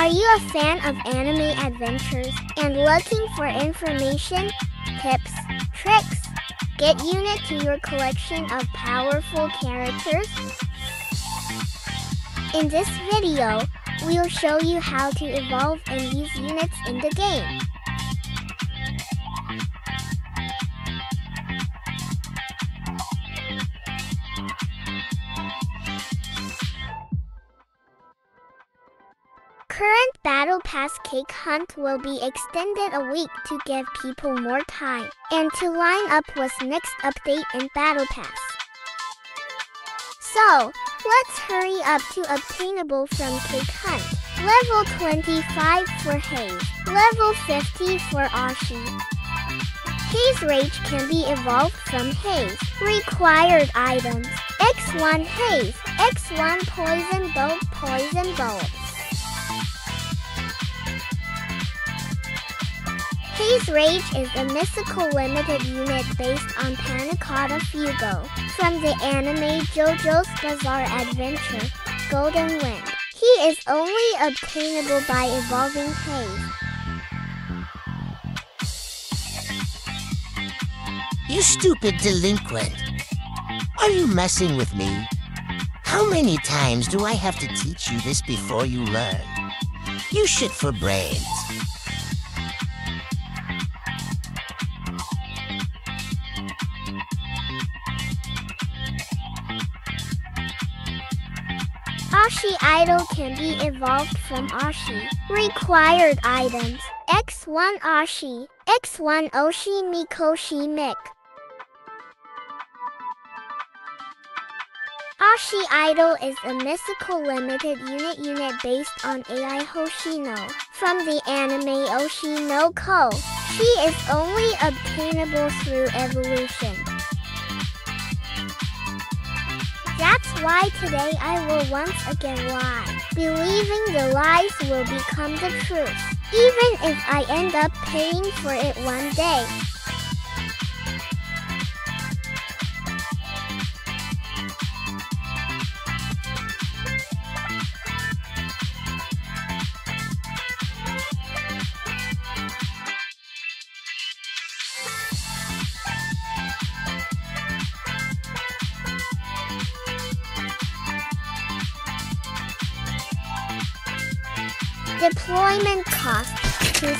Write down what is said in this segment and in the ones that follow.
Are you a fan of anime adventures and looking for information, tips, tricks? Get unit to your collection of powerful characters? In this video, we'll show you how to evolve and use units in the game. Current Battle Pass Cake Hunt will be extended a week to give people more time and to line up what's next update in Battle Pass. So, let's hurry up to obtainable from Cake Hunt. Level 25 for Haze, level 50 for Ashi. Haze Rage can be evolved from Haze. Required items. X1 Haze, X1 Poison Bolt, Poison Bolt. Haze Rage is a mystical limited unit based on Pannacotta Fugo from the anime JoJo's Bizarre Adventure, Golden Wind. He is only obtainable by evolving Haze. You stupid delinquent. Are you messing with me? How many times do I have to teach you this before you learn? You shit for brains. Ashi Idol can be evolved from Ashi. Required items. X1 Ashi. X1 Oshi Mikoshi Mik. Ashi Idol is a mystical limited unit unit based on AI Hoshino from the anime Oshi no Ko. She is only obtainable through evolution. That's why today I will once again lie, believing the lies will become the truth, even if I end up paying for it one day. Deployment cost 2,000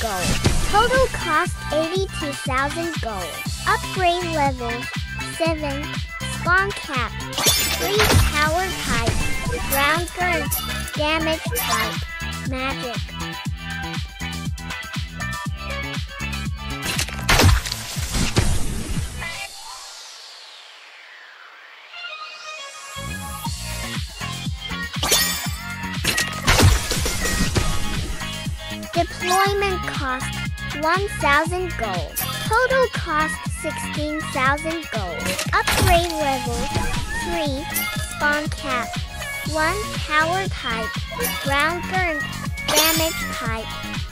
gold. Total cost 82,000 gold. Upgrade level 7. Spawn cap. 3 power type. Ground current. Damage type. Magic. Deployment cost 1,000 gold. Total cost 16,000 gold. Upgrade level 3. Spawn cap. 1 power type. Ground current. Damage type.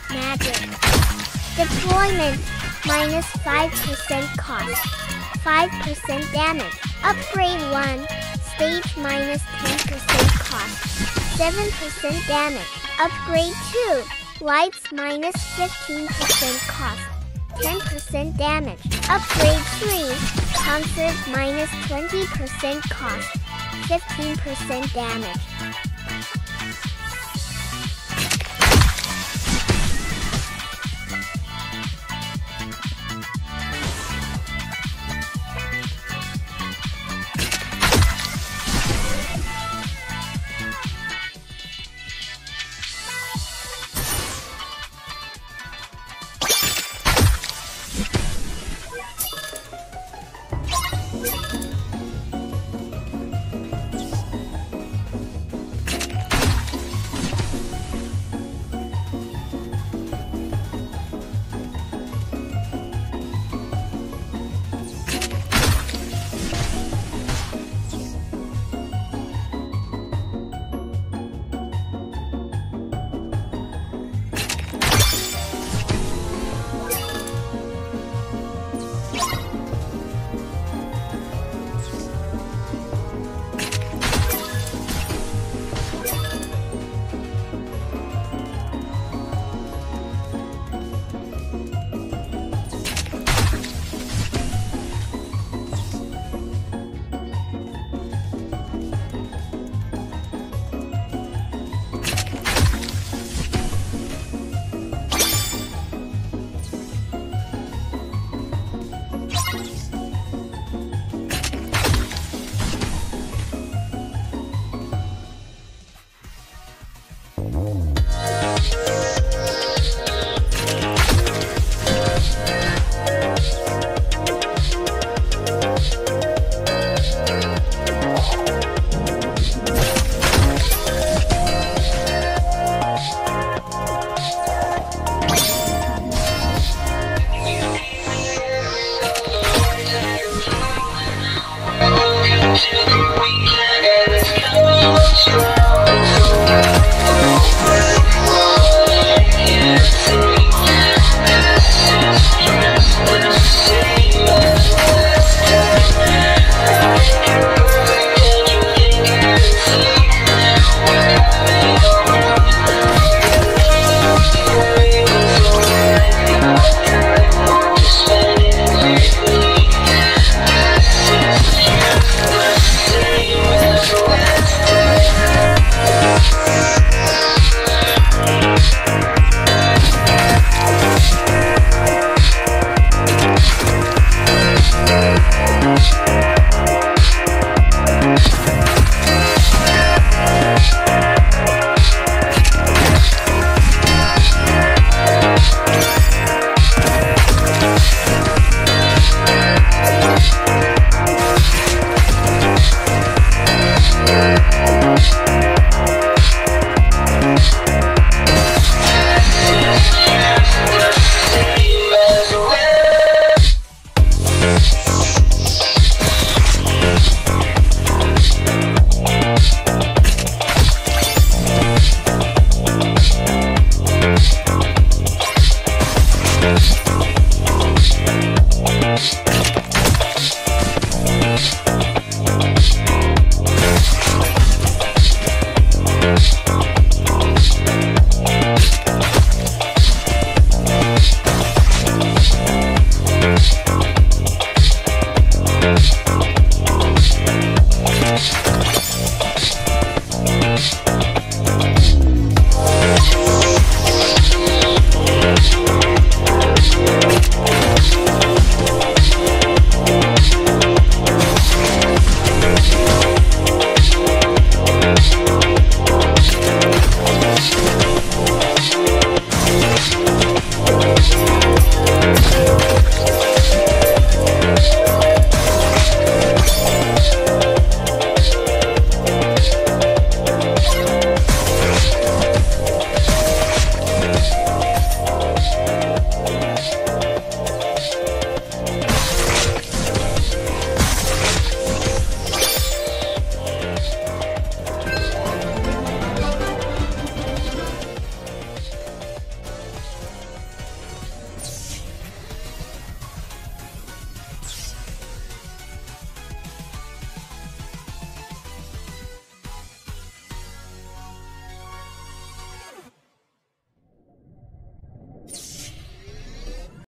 Magic. Deployment minus 5% cost. 5% damage. Upgrade 1. Stage minus 10% cost. 7% damage. Upgrade 2. Lights minus 15% cost, 10% damage. Upgrade 3, Concert minus 20% cost, 15% damage.